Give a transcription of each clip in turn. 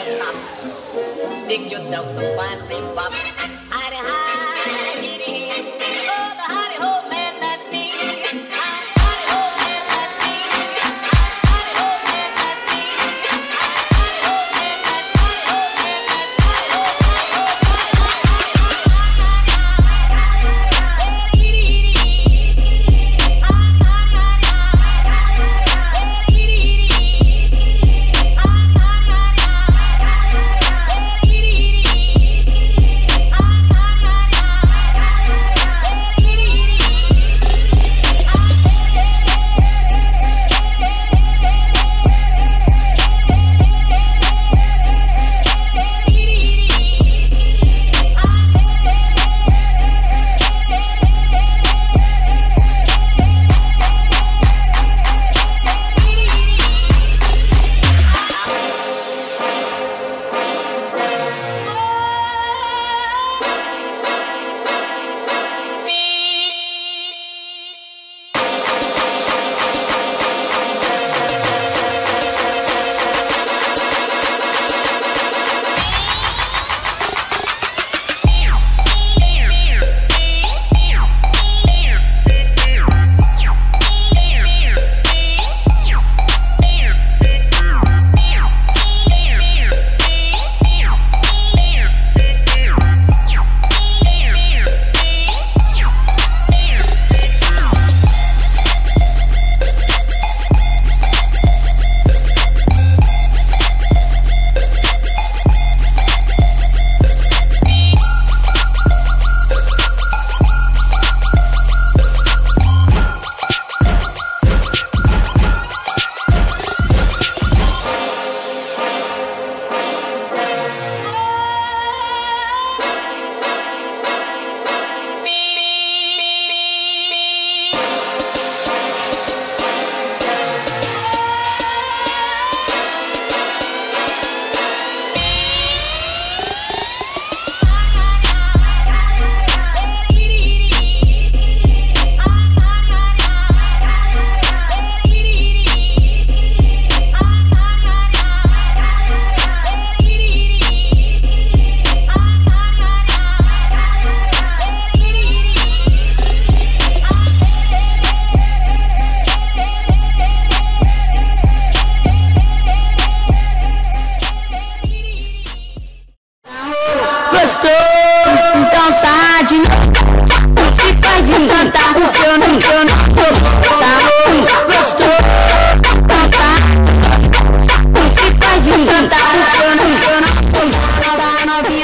enough. Dig yourself some fine rebop.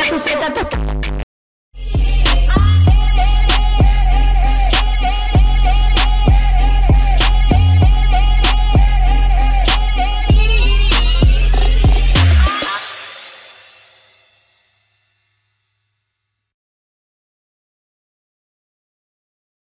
tu seta, tu